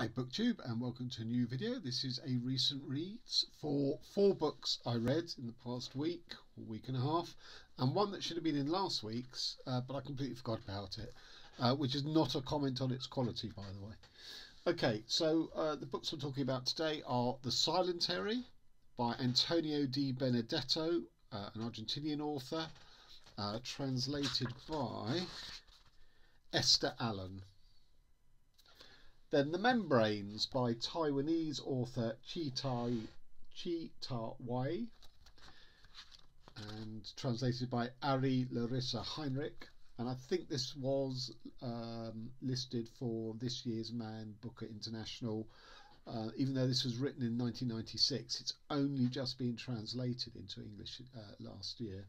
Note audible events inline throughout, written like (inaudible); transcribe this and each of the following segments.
Hi Booktube and welcome to a new video. This is a recent reads for four books I read in the past week week and a half and one that should have been in last week's uh, but I completely forgot about it uh, which is not a comment on its quality by the way. Okay so uh, the books I'm talking about today are The Silentiary by Antonio Di Benedetto uh, an Argentinian author uh, translated by Esther Allen. Then The Membranes by Taiwanese author Chi Tai Chi Ta Wei and translated by Ari Larissa Heinrich. And I think this was um, listed for this year's Man Booker International. Uh, even though this was written in 1996, it's only just been translated into English uh, last year,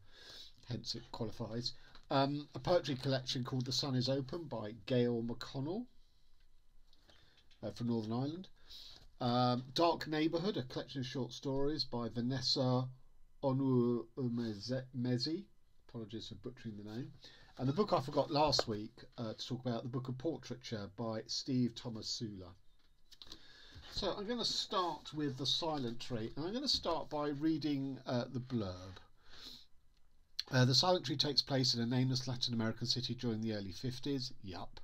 hence it qualifies. Um, a poetry collection called The Sun is Open by Gail McConnell uh, from Northern Ireland. Um, Dark Neighbourhood, a collection of short stories by Vanessa Onwuemezi. Apologies for butchering the name. And the book I forgot last week uh, to talk about, the book of portraiture by Steve Tomasula. So I'm going to start with The Silentiary, and I'm going to start by reading uh, the blurb. Uh, the tree takes place in a nameless Latin American city during the early 50s. Yup.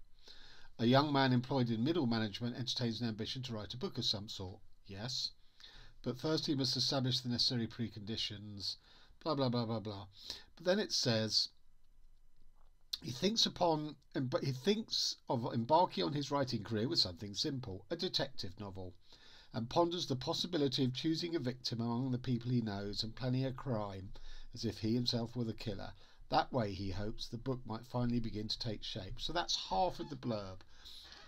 A young man employed in middle management entertains an ambition to write a book of some sort. Yes. But first he must establish the necessary preconditions. Blah, blah, blah, blah, blah. But then it says he thinks upon he thinks of embarking on his writing career with something simple, a detective novel, and ponders the possibility of choosing a victim among the people he knows and planning a crime as if he himself were the killer. That way, he hopes, the book might finally begin to take shape. So that's half of the blurb.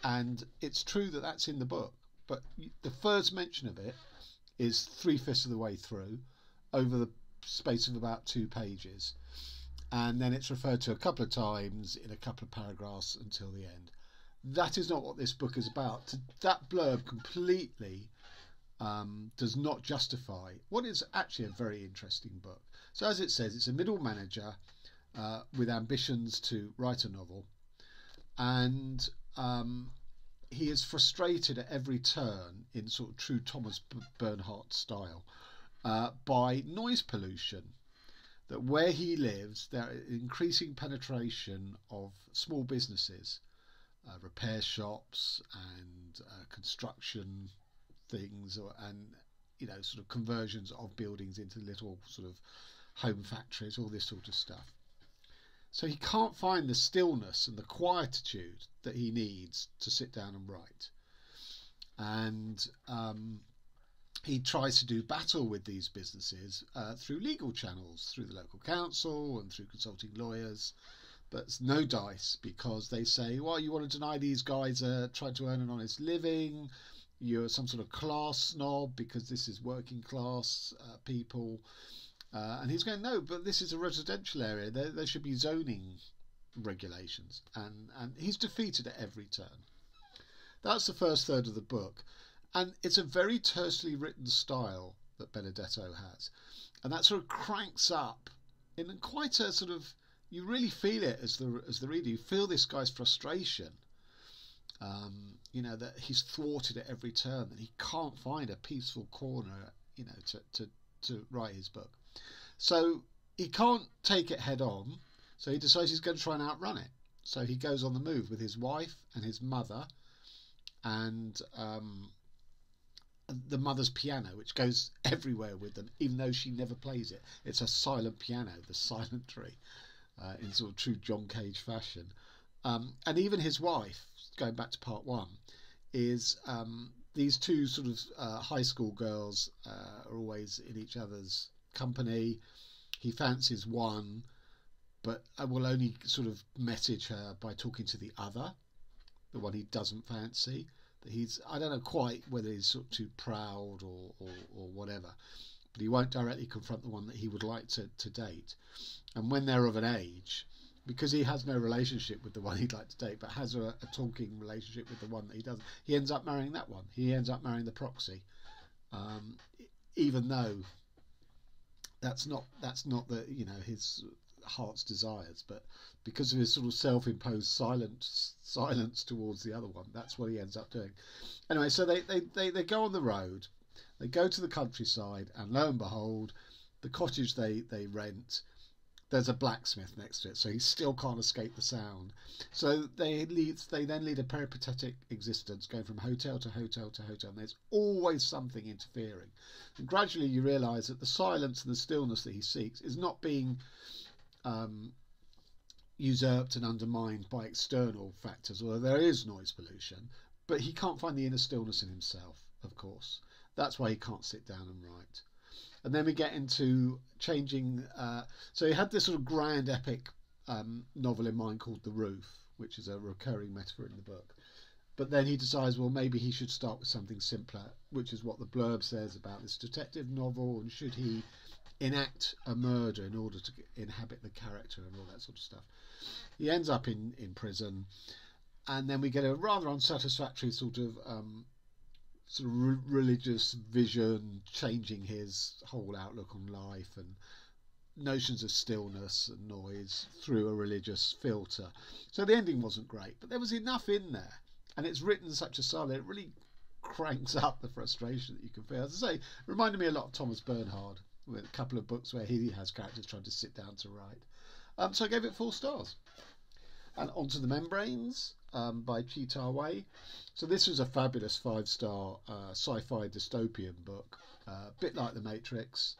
And it's true that that's in the book, but the first mention of it is three fifths of the way through over the space of about two pages. And then it's referred to a couple of times in a couple of paragraphs until the end. That is not what this book is about. That blurb completely um, does not justify what is actually a very interesting book. So, as it says, it's a middle manager uh, with ambitions to write a novel, and um, he is frustrated at every turn in sort of true Thomas Bernhard style uh, by noise pollution. That where he lives, there is increasing penetration of small businesses, uh, repair shops, and uh, construction things, or, and you know, sort of conversions of buildings into little sort of home factories, all this sort of stuff. So he can't find the stillness and the quietude that he needs to sit down and write. And um, he tries to do battle with these businesses uh, through legal channels, through the local council and through consulting lawyers. But no dice because they say, well, you want to deny these guys uh, trying to earn an honest living. You're some sort of class snob because this is working class uh, people. Uh, and he's going, no, but this is a residential area. There, there should be zoning regulations. And, and he's defeated at every turn. That's the first third of the book. And it's a very tersely written style that Benedetto has. And that sort of cranks up in quite a sort of, you really feel it as the, as the reader. You feel this guy's frustration. Um, you know, that he's thwarted at every turn, that he can't find a peaceful corner, you know, to, to, to write his book. So he can't take it head on, so he decides he's going to try and outrun it. So he goes on the move with his wife and his mother, and um, the mother's piano, which goes (laughs) everywhere with them, even though she never plays it. It's a silent piano, the Silentiary, uh, in sort of true John Cage fashion. Um, and even his wife, going back to part one, is um, these two sort of uh, high school girls uh, are always in each other's company. He fancies one, but will only sort of message her by talking to the other, the one he doesn't fancy. That he's I don't know quite whether he's sort of too proud or, or, or whatever, but he won't directly confront the one that he would like to, to date. And when they're of an age, because he has no relationship with the one (laughs) he'd like to date, but has a, a, talking relationship with the one that he doesn't, he ends up marrying that one. He ends up marrying the proxy, um, even though that's not that's not the you know his heart's desires, but because of his sort of self-imposed silence silence towards the other one, that's what he ends up doing. Anyway, so they, they, they, they go on the road, they go to the countryside, and lo and behold, the cottage they, they rent there's a blacksmith next to it, so he still can't escape the sound. So they lead, they then lead a peripatetic existence, going from hotel to hotel to hotel, and there's always something interfering. And gradually, you realise that the silence and the stillness that he seeks is not being um, usurped and undermined by external factors, although there is noise pollution. But he can't find the inner stillness in himself, of course. That's why he can't sit down and write and then we get into changing. Uh, so he had this sort of grand epic um, novel in mind called The Roof, which is a recurring metaphor in the book. But then he decides, well, maybe he should start with something simpler, which is what the blurb says about this detective novel, and should he enact a murder in order to inhabit the character and all that sort of stuff. He ends up in, in prison, and then we get a rather unsatisfactory sort of um, sort of re- religious vision, changing his whole outlook on life and notions of stillness and noise through a religious filter. So the ending wasn't great, but there was enough in there, and it's written such a style that it really cranks up the frustration that you can feel. As I say, reminded me a lot of Thomas Bernhard with a couple of books where he has characters trying to sit down to write. Um, so I gave it four stars. And onto the membranes um, by Chi Ta Wei. So this was a fabulous five-star uh, sci-fi dystopian book, a uh, bit like The Matrix,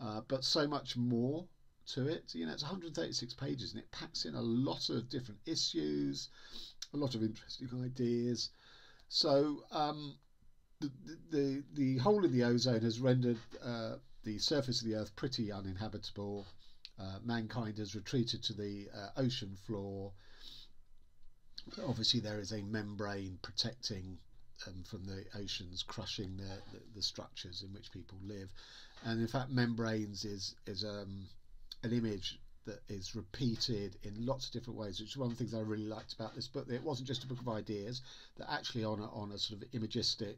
uh, but so much more to it. You know, it's 136 pages and it packs in a lot of different issues, a lot of interesting ideas. So um, the, the the hole in the ozone has rendered uh, the surface of the Earth pretty uninhabitable. Uh, mankind has retreated to the uh, ocean floor obviously there is a membrane protecting um, from the oceans crushing the, the, the, structures in which people live. And in fact membranes is is um, an image that is repeated in lots of different ways which is one of the things I really liked about this book it wasn't just a book of ideas that actually on a, on a sort of imagistic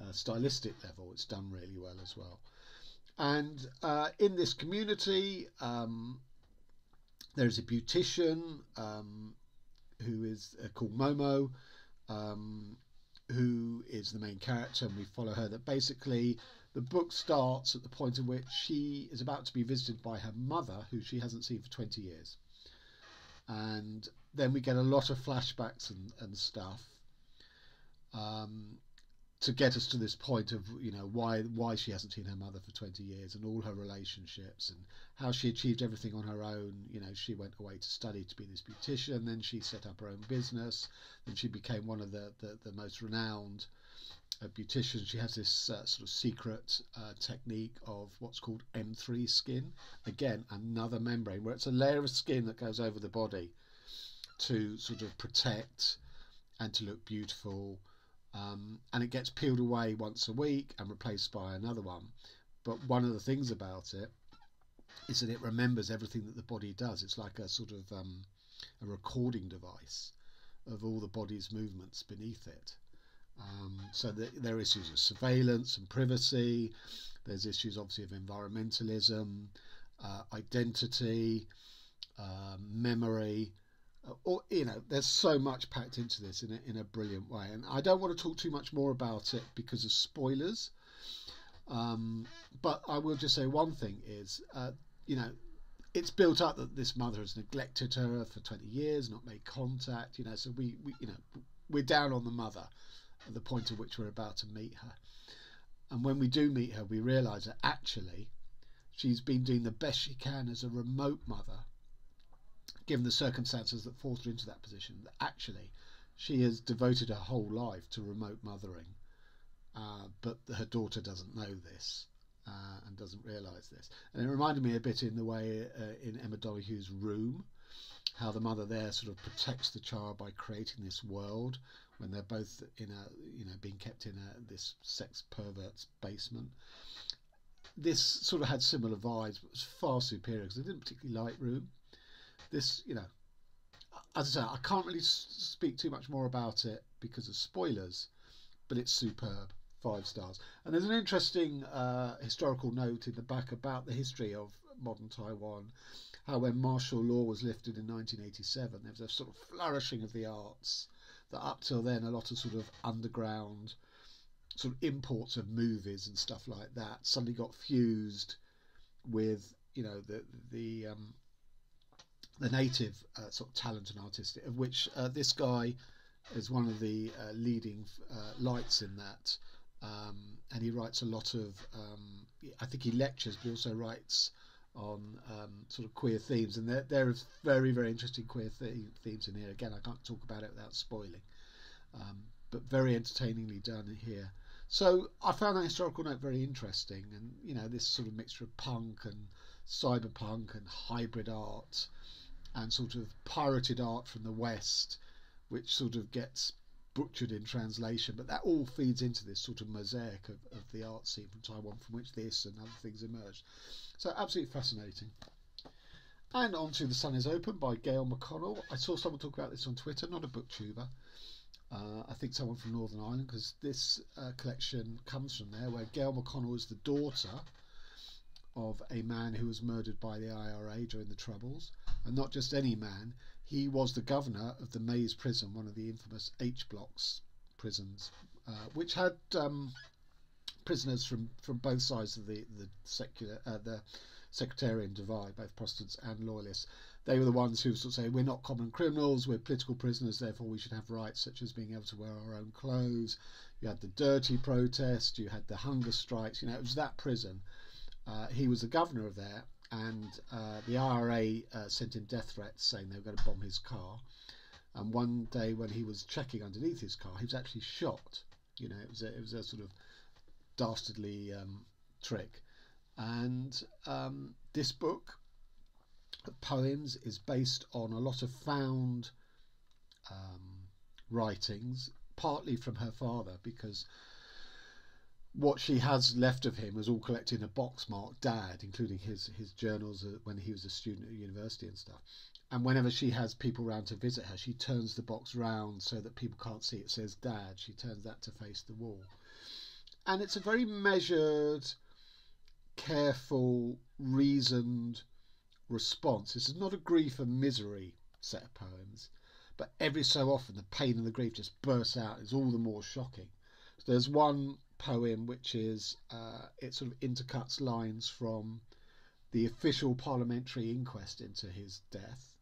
uh, stylistic level it's done really well as well. And uh, in this community um, there's a beautician um, who is uh, called Momo, um, who is the main character, and we follow her. That basically the book starts at the point in which she is about to be visited by her mother, who she hasn't seen for 20 years. And then we get a lot of flashbacks and, and stuff. Um, to get us to this point of you know why why she hasn't seen her mother for 20 years and all her relationships and how she achieved everything on her own. You know she went away to study to be this beautician then she set up her own business then she became one of the the, the most renowned uh, beauticians. She has this uh, sort of secret uh, technique of what's called M3 skin. Again another membrane where it's a layer of skin that goes over the body to sort of protect and to look beautiful um, and it gets peeled away once a week and replaced by another one. But one of the things about it is that it remembers everything that the body does. It's like a sort of um, a recording device of all the body's movements beneath it. Um, so the, there are issues of surveillance and privacy. There's issues, obviously, of environmentalism, uh, identity, uh, memory, or you know there's so much packed into this in a, in a brilliant way. And i don't want to talk too much more about it because of spoilers. Um, but i will just say one thing is uh, you know it's built up that this mother has neglected her for 20 years not made contact you know so we, we you know we're down on the mother at the point at which we're about to meet her. And when we do meet her we realize that actually she's been doing the best she can as a remote mother given the circumstances that forced her into that position, that actually she has devoted her whole life to remote mothering, uh, but her daughter doesn't know this. Uh, and doesn't realise this, and it reminded me a bit in the way uh, in Emma Donoghue room, how the mother there sort of protects the child by creating this world when they're both in a you know being kept in a this sex pervert's basement. This sort of had similar vibes, but was far superior because I didn't particularly like Room this, you know, as I say, I can't really speak too much more about it because of spoilers, but it's superb. Five stars. And there's an interesting uh, historical note in the back about the history of modern Taiwan, how when martial law was lifted in 1987, there was a sort of flourishing of the arts. That up till then, a lot of sort of underground sort of imports of movies and stuff like that suddenly got fused with you know the the um, the native uh, sort of talent and artistic, of which uh, this guy is one of the uh, leading uh, lights in that. Um, and he writes a lot of, um, I think he lectures, but he also writes on um, sort of queer themes. And there, there are very, very interesting queer themes in here. Again, I can't talk about it without spoiling, um, but very entertainingly done here. So I found that historical note very interesting, and you know this sort of mixture of punk and cyberpunk and hybrid art and sort of pirated art from the West, which sort of gets butchered in translation, but that all feeds into this sort of mosaic of, of the art scene from Taiwan from which this and other things emerged. So absolutely fascinating. And on to The Sun is Open by Gail McConnell. I saw someone talk about this on Twitter, not a booktuber. Uh, I think someone from Northern Ireland, because this uh, collection comes from there, where Gail McConnell is the daughter of a man who was murdered by the IRA during the Troubles, and not just any man. He was the governor of the Maze Prison, one of the infamous H blocks prisons, uh, which had um, prisoners from, from both sides of the the secular uh, the sectarian divide, both Protestants and Loyalists. They were the ones who sort of say we're not common criminals, we're political prisoners, therefore we should have rights such as being able to wear our own clothes. You had the dirty protest, you had the hunger strikes. You know, it was that prison uh, he was the governor of there, and uh, the IRA uh, sent him death threats saying they were going to bomb his car. And one day when he was checking underneath his car, he was actually shot. You know, it was a, it was a sort of dastardly um, trick. And um, this book poems is based on a lot of found um, writings, partly from her father, because what she has left of him was all collected in a box marked dad, including his his journals uh, when he was a student at university and stuff. And whenever she has people round to visit her, she turns the box round so that people can't see it says dad. She turns that to face the wall. And it's a very measured, careful, reasoned response. This is not a grief and misery set of poems, but every so often the pain and the grief just bursts out. It's all the more shocking. There's one poem, which is uh, it sort of intercuts lines from the official parliamentary inquest into his death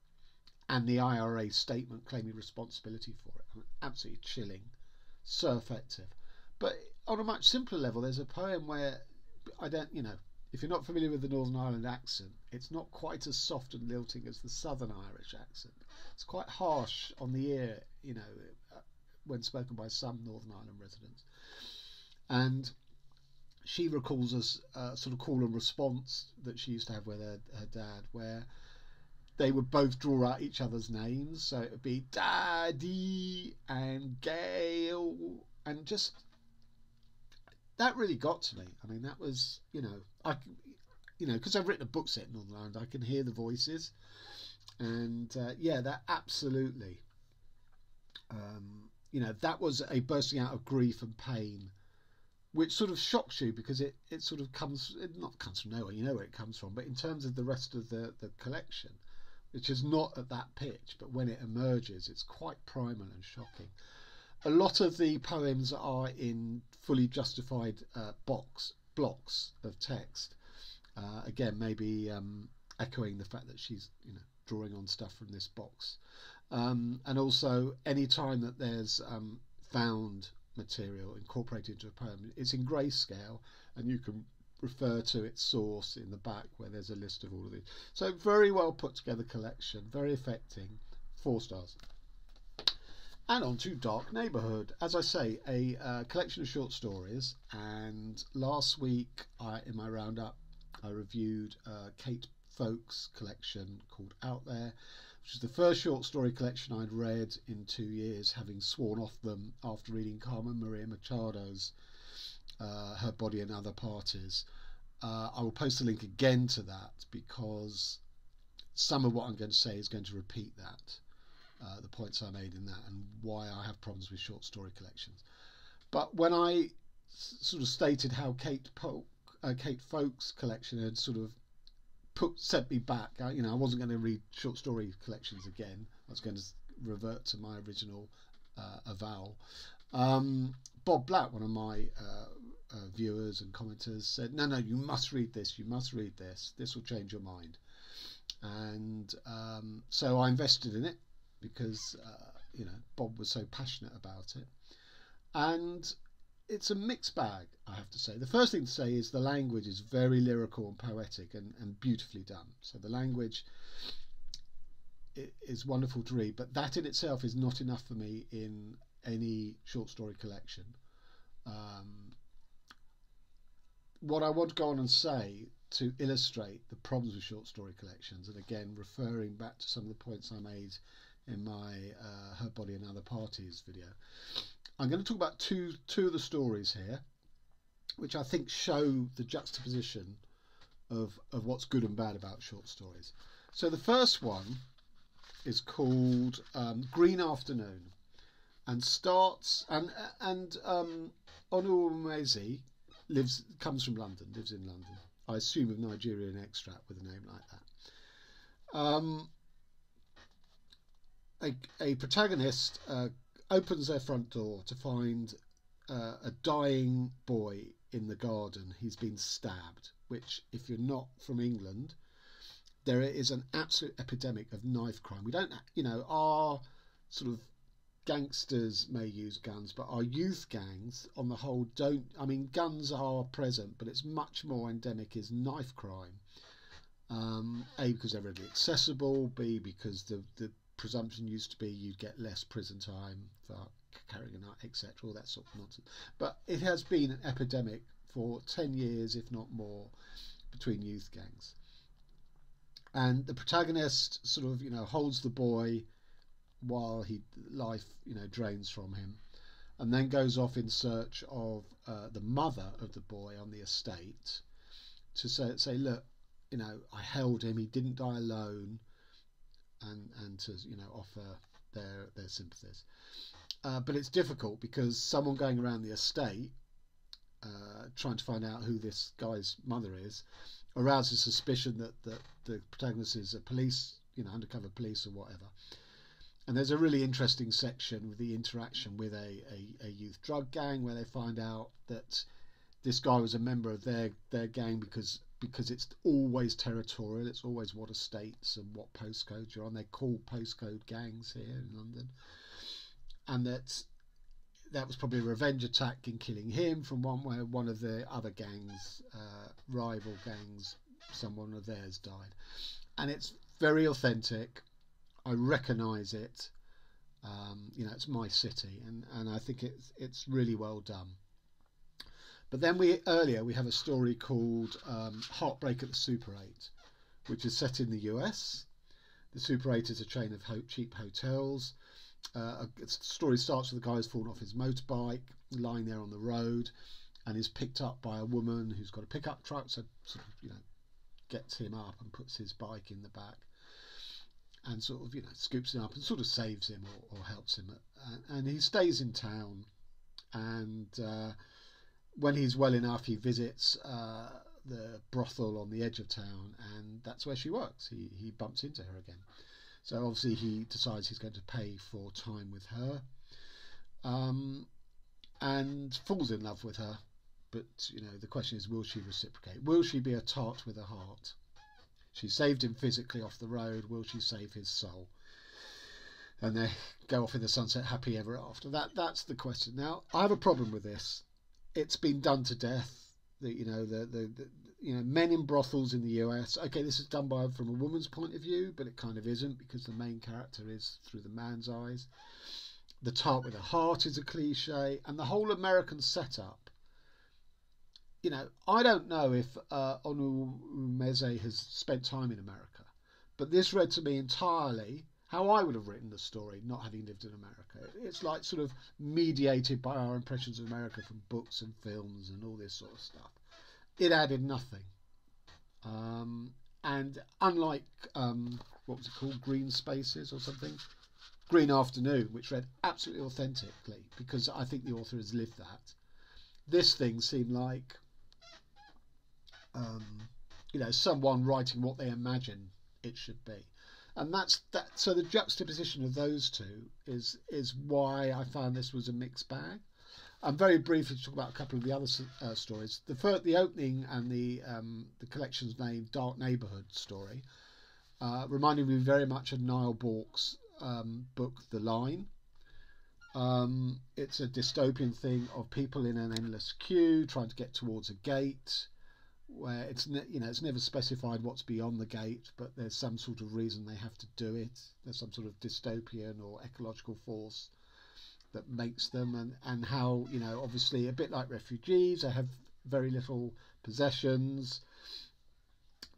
and the IRA statement claiming responsibility for it. Absolutely chilling, so effective. But on a much simpler level, there's a poem where I don't, you know, if you're not familiar with the Northern Ireland accent, it's not quite as soft and lilting as the Southern Irish accent. It's quite harsh on the ear, you know, uh, when spoken by some Northern Ireland residents and she recalls a uh, sort of call and response that she used to have with her, her dad, where they would both draw out each other's names. So it would be Daddy and Gail, and just that really got to me. I mean, that was you know I you know because I've written a book set in Northern I can hear the voices, and uh, yeah, that absolutely. Um, you know that was a bursting out of grief and pain which sort of shocks you because it, it sort of comes it not comes from nowhere you know where it comes from but in terms of the rest of the, the collection which is not at that pitch but when it emerges it's quite primal and shocking. A lot of the poems are in fully justified uh, box blocks of text. Uh, again maybe um, echoing the fact that she's you know drawing on stuff from this box. Um, and also any time that there's um, found material incorporated into a poem. It's in grayscale, and you can refer to its source in the back where there's a list of all of these. So very well put together collection, very affecting, four stars. And on to Dark Neighborhood. As I say, a uh, collection of short stories. And last week I, in my roundup, I reviewed uh, Kate Folk's collection called Out There which is the first short story collection I'd read in two years, having sworn off them after reading Carmen Maria Machado's uh, Her Body and Other Parties. Uh, I will post a link again to that because some of what I'm going to say is going to repeat that, uh, the points I made in that, and why I have problems with short story collections. But when I s- sort of stated how Kate Polk, uh, Kate Folk's collection had sort of put sent me back. I, you know, I wasn't going to read short story collections again. I was going to revert to my original uh, avowal. Um, Bob Black, one of my uh, uh, viewers and commenters, said, "No, no, you must read this. You must read this. This will change your mind." And um, so I invested in it because uh, you know Bob was so passionate about it, and it's a mixed bag, I have to say. The first thing to say is the language is very lyrical and poetic and, and beautifully done. So the language is wonderful to read, but that in itself is not enough for me in any short story collection. Um, what I want to go on and say to illustrate the problems with short story collections, and again referring back to some of the points I made in my uh, Her Body and Other Parties video, I'm going to talk about two two of the stories here, which I think show the juxtaposition of of what's good and bad about short stories. So the first one is called um, Green Afternoon, and starts and and um, Onwuemezi lives comes from London, lives in London. I assume of Nigerian extract with a name like that. Um, a, a protagonist uh, opens their front door to find uh, a dying boy in the garden. He's been stabbed, which, if you're not from England, there is an absolute epidemic of knife crime. We don't, you know, our sort of gangsters may use guns, but our youth gangs, on the whole, don't. I mean, guns are present, but it's much more endemic is knife crime. Um, a because they're readily accessible. B because the the presumption used to be you'd get less prison time for carrying a knife, etc. All that sort of nonsense. But it has been an epidemic for ten years, if not more, between youth gangs. And the protagonist sort of you know holds the boy while he life you know drains from him, and then goes off in search of uh, the mother of the boy on the estate to say say look, you know I held him, he didn't die alone, and and to you know offer their their sympathies. Uh, but it's difficult because someone going around the estate uh, trying to find out who this guy's mother is arouses suspicion that, that the protagonist is a police, you know, undercover police or whatever. And there's a really interesting section with the interaction with a, a, a youth drug gang where they find out that this guy was a member of their, their gang because because it's always territorial. It's always what estates and what postcodes you're on. They call postcode gangs here in London, and that that was probably a revenge attack in killing him from one where one of the other gangs, uh, rival gangs, someone of theirs died, and it's very authentic. I recognise it. Um, you know, it's my city, and, and I think it's it's really well done. But then we earlier we have a story called um, Heartbreak at the Super 8, which is set in the US. The Super 8 is a chain of ho- cheap hotels. Uh, the story starts with a guy who's fallen off his motorbike, lying there on the road, and is picked up by a woman who's got a pickup truck, so sort of you know gets him up and puts his bike in the back and sort of you know scoops him up and sort of saves him or, or helps him and, and, he stays in town and uh, when he's well enough he visits uh, the brothel on the edge of town and that's where she works he, he bumps into her again so obviously he decides he's going to pay for time with her um, and falls in love with her but you know the question is will she reciprocate will she be a tart with a heart she saved him physically off the road. Will she save his soul? And they go off in the sunset happy ever after. That that's the question. Now I have a problem with this. It's been done to death. The, you know the, the, the you know men in brothels in the US. Okay, this is done by from a woman's point of view, but it kind of isn't because the main character is through the man's eyes. The tart with a heart is a cliche, and the whole American setup you know, I don't know if uh, Onwuemezi has spent time in America, but this read to me entirely how I would have written the story, not having lived in America. It's like sort of mediated by our impressions of America from books and films and all this sort of stuff. It added nothing. Um, and unlike, um, what was it called, Green Spaces or something? Green Afternoon, which read absolutely authentically because I think the author has lived that. This thing seemed like um, you know someone writing what they imagine it should be and that's that so the juxtaposition of those two is is why i found this was a mixed bag. I'm very briefly to talk about a couple of the other uh, stories. The first the opening and the um, the collection's name dark neighborhood story uh, reminding me very much of Niall Bourke's um, book the line. Um, it's a dystopian thing of people in an endless queue trying to get towards a gate where it's you know it's never specified what's beyond the gate, but there's some sort of reason they have to do it. There's some sort of dystopian or ecological force that makes them, and and how you know obviously a bit like refugees, they have very little possessions.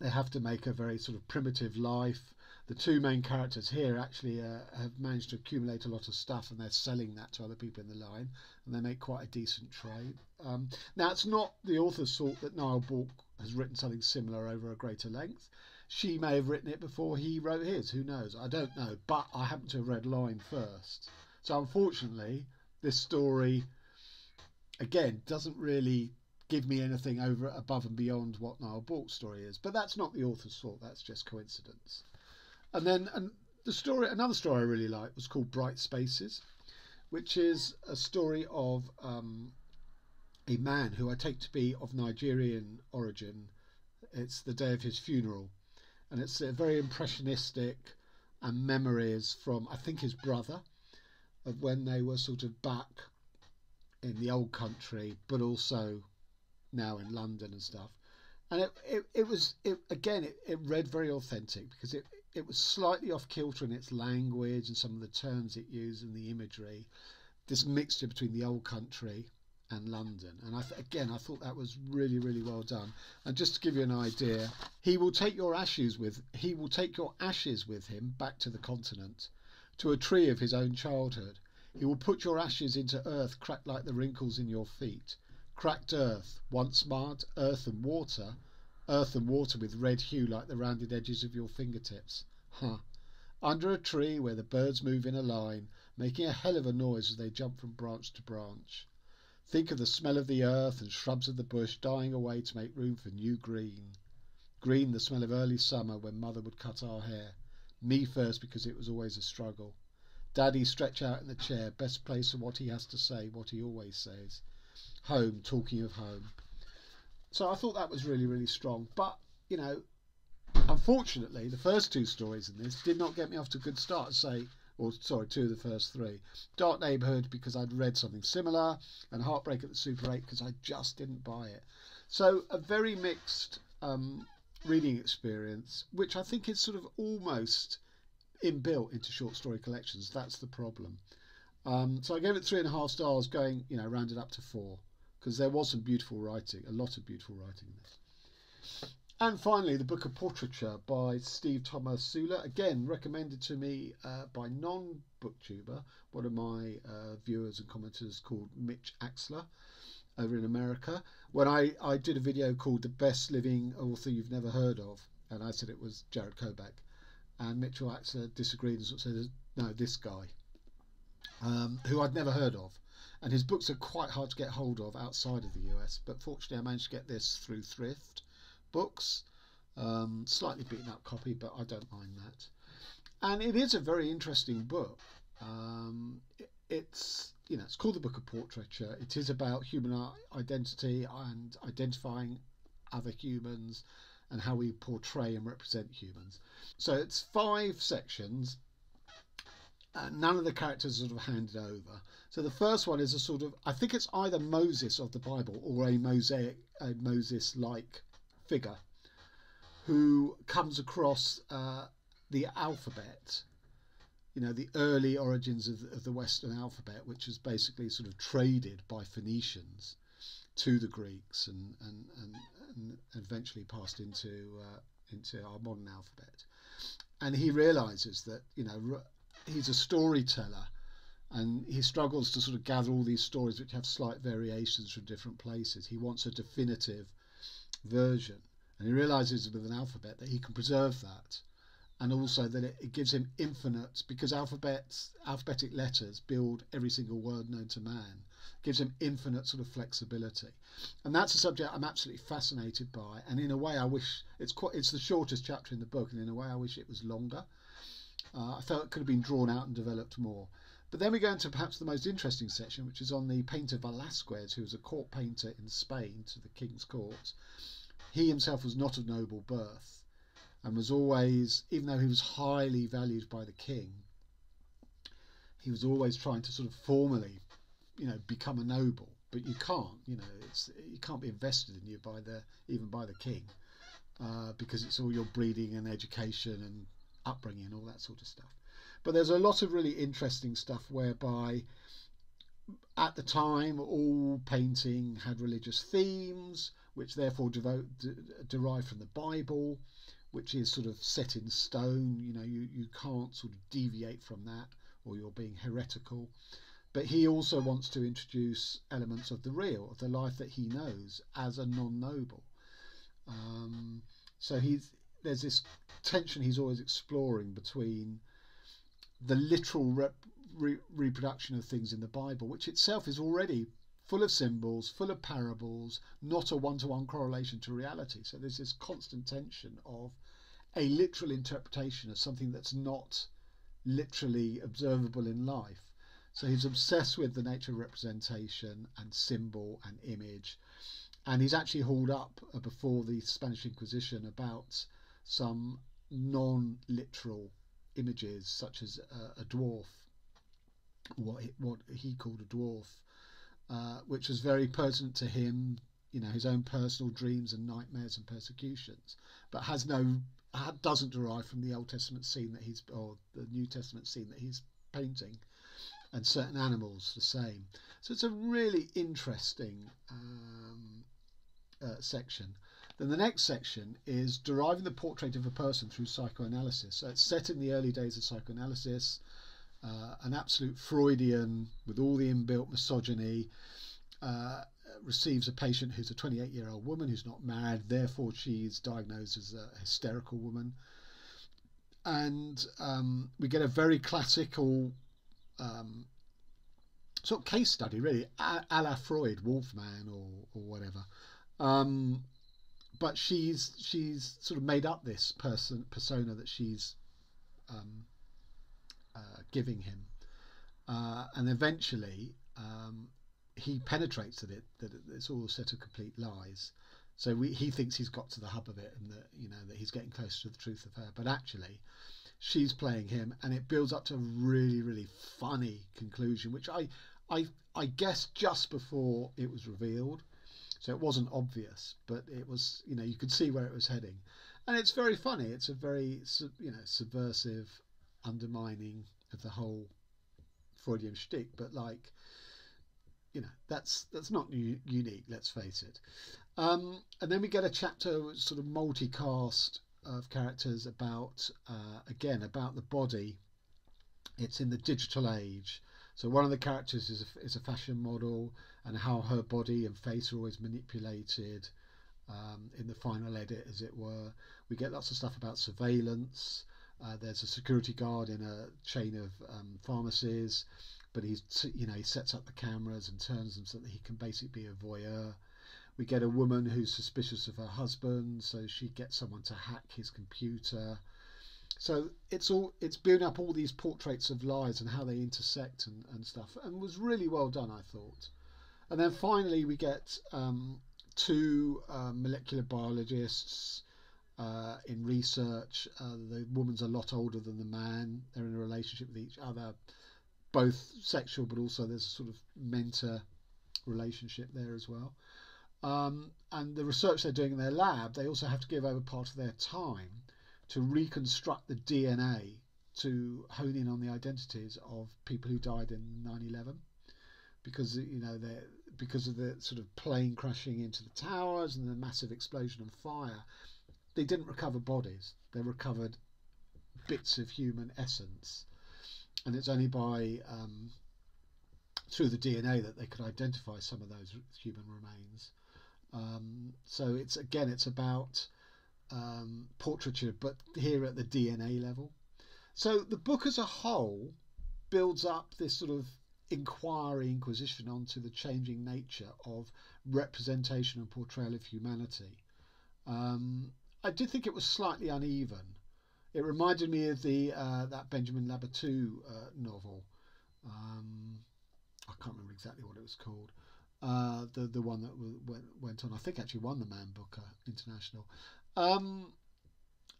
They have to make a very sort of primitive life. The two main characters here actually uh, have managed to accumulate a lot of stuff, and they're selling that to other people in the line, and they make quite a decent trade. Um, now, it's not the author's thought that Niall Bourke has written something similar over a greater length. She may have written it before he wrote his. Who knows? I don't know. But I happen to have read Line first. So unfortunately, this story again doesn't really give me anything over above and beyond what Niall Bourke's story is. But that's not the author's fault. That's just coincidence. And then and the story, another story I really liked was called Bright Spaces, which is a story of um, a man who I take to be of Nigerian origin. It's the day of his funeral, and it's a very impressionistic and memories from I think his brother of when they were sort of back in the old country, but also now in London and stuff. And it, it, it was it again it, it read very authentic because it it was slightly off kilter in its language and some of the terms it used and the imagery. This mixture between the old country and London. And I again, I thought that was really, really well done. And just to give you an idea, he will take your ashes with he will take your ashes with him back to the continent, to a tree of his own childhood. He will put your ashes into earth cracked like the wrinkles in your feet. Cracked earth, once marred earth and water, earth and water with red hue like the rounded edges of your fingertips. Huh. Under a tree where the birds move in a line, making a hell of a noise as they jump from branch to branch. Think of the smell of the earth and shrubs of the bush dying away to make room for new green. Green, the smell of early summer when mother would cut our hair. Me first because it was always a struggle. Daddy stretch out in the chair, best place for what he has to say, what he always says. Home, talking of home. So I thought that was really, really strong. But, you know, unfortunately, the first two stories in this did not get me off to a good start. Say, or sorry, two of the first three. Dark Neighborhood because I'd read something similar, and Heartbreak at the Super 8 because I just didn't buy it. So a very mixed um, reading experience, which I think is sort of almost inbuilt into short story collections. That's the problem. Um, so I gave it three and a half stars, going you know rounded up to four because there was some beautiful writing, a lot of beautiful writing in this. And finally, the book of portraiture by Steve Tomasula, again recommended to me uh, by non booktuber, one of my uh, viewers and commenters called Mitch Axler over in America. When I, I did a video called The Best Living Author You've Never Heard of, and I said it was Jarett Kobek, and Mitchell Axler disagreed and sort of said, no, this guy, um, who I'd never heard of. And his books are quite hard to get hold of outside of the US, but fortunately I managed to get this through Thrift books. Um, slightly beaten up copy, but I don't mind that. And it is a very interesting book. Um, it, it's you know it's called the Book of Portraiture. It is about human identity and identifying other humans and how we portray and represent humans. So it's five sections. And none of the characters are sort of handed over. So the first one is a sort of I think it's either Moses of the Bible or a Mosaic, a Moses-like figure who comes across uh, the alphabet, you know, the early origins of, of, the Western alphabet, which was basically sort of traded by Phoenicians to the Greeks and, and, and, and eventually passed into, uh, into our modern alphabet. And he realizes that, you know, he's a storyteller and he struggles to sort of gather all these stories which have slight variations from different places. He wants a definitive version. And he realizes with an alphabet that he can preserve that. And also that it, gives him infinite, because alphabets, alphabetic letters build every single word known to man. gives him infinite sort of flexibility, and that's a subject I'm absolutely fascinated by. And in a way, I wish it's quite it's the shortest chapter in the book, and in a way, I wish it was longer. Uh, I felt it could have been drawn out and developed more. But then we go into perhaps the most interesting section, which is on the painter Velasquez, who was a court painter in Spain to the king's court. He himself was not of noble birth and was always, even though he was highly valued by the king, he was always trying to sort of formally, you know, become a noble. But you can't, you know, it's you can't be invested in you by the even by the king, uh, because it's all your breeding and education and upbringing and all that sort of stuff. But there's a lot of really interesting stuff whereby at the time all painting had religious themes, which therefore devote, de, derive from the Bible, which is sort of set in stone. You know, you, you can't sort of deviate from that or you're being heretical. But he also wants to introduce elements of the real, of the life that he knows as a non noble. Um, so he's there's this tension he's always exploring between the literal rep, re, reproduction of things in the Bible, which itself is already full of symbols, full of parables, not a one to one correlation to reality. So there's this constant tension of a literal interpretation of something that's not literally observable in life. So he's obsessed with the nature of representation and symbol and image. And he's actually hauled up uh, before the Spanish Inquisition about some non literal images, such as uh, a dwarf, what he, what he called a dwarf, uh, which was very pertinent to him, you know, his own personal dreams and nightmares and persecutions, but has no doesn't derive from the Old Testament scene that he's or the New Testament scene that he's painting, and certain animals the same. So it's a really interesting um, uh, section. Then the next section is deriving the portrait of a person through psychoanalysis. So it's set in the early days of psychoanalysis, uh, an absolute Freudian with all the inbuilt misogyny. Uh, receives a patient who's a 28 year old woman who's not married, therefore she's diagnosed as a hysterical woman. And um, we get a very classical um, sort of case study, really, a, a la Freud, Wolfman or, or whatever. Um, but she's she's sort of made up this person persona that she's um, uh, giving him, uh, and eventually um, he penetrates that it that it's all a set of complete lies. So we, he thinks he's got to the hub of it, and that you know that he's getting closer to the truth of her. But actually, she's playing him, and it builds up to a really really funny conclusion, which I I I guess just before it was revealed, so it wasn't obvious, but it was you know you could see where it was heading, and it's very funny. It's a very you know subversive undermining of the whole Freudian shtick, but like you know that's that's not unique. Let's face it. Um, and then we get a chapter sort of multicast of characters about uh, again about the body. It's in the digital age. So one of the characters is a, is a fashion model, and how her body and face are always manipulated um, in the final edit, as it were. We get lots of stuff about surveillance. Uh, there's a security guard in a chain of um, pharmacies but he's you know he sets up the cameras and turns them so that he can basically be a voyeur. We get a woman who's suspicious of her husband, so she gets someone to hack his computer. So it's all it's building up all these portraits of lies and how they intersect and, and stuff, and was really well done, I thought. And then finally we get um, two uh, molecular biologists uh, in research. Uh, the woman's a lot older than the man. They're in a relationship with each other both sexual, but also there's a sort of mentor relationship there as well. Um, and the research they're doing in their lab, they also have to give over part of their time to reconstruct the DNA to hone in on the identities of people who died in 9/11, because you know they because of the sort of plane crashing into the towers and the massive explosion and fire, they didn't recover bodies. They recovered bits of human essence and it's only by um, through the DNA that they could identify some of those human remains. Um, so it's again, it's about um, portraiture, but here at the DNA level. So the book as a whole builds up this sort of inquiry, inquisition onto the changing nature of representation and portrayal of humanity. Um, I did think it was slightly uneven. It reminded me of the uh, that Benjamin Labatut uh, novel. Um, I can't remember exactly what it was called. Uh, the the one that went, went on, I think actually won the Man Booker International. Um,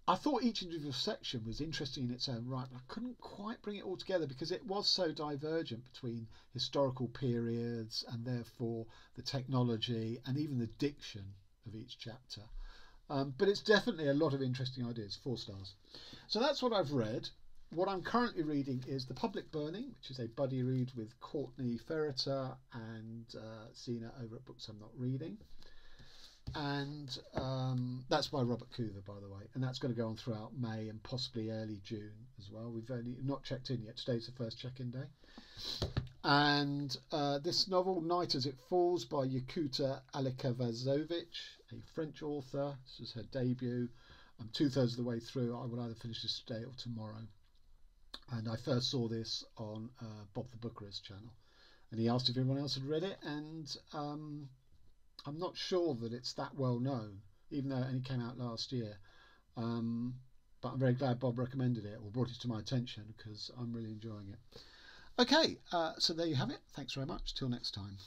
I thought each individual section was interesting in its own right, but I couldn't quite bring it all together because it was so divergent between historical periods and therefore the technology and even the diction of each chapter. Um, but it's definitely a lot of interesting ideas. Four stars. So that's what I've read. What I'm currently reading is The Public Burning, which is a buddy read with Courtney Ferreter and uh, Sina over at Books I'm Not Reading and um, that's by Robert Coover, by the way, and that's going to go on throughout May and possibly early June as well. We've only not checked in yet. Today's the first check-in day. And uh, this novel, Night as It Falls, by Jakuta Alikavazovic, a French author. This is her debut. I'm two thirds of the way through. I will either finish this today or tomorrow. And I first saw this on uh, Bob the Bookerist channel, and he asked if everyone else had read it, and um, I'm not sure that it's that well known, even though it only came out last year. Um, but I'm very glad Bob recommended it or brought it to my attention because I'm really enjoying it. Okay, uh, so there you have it. Thanks very much. Till next time.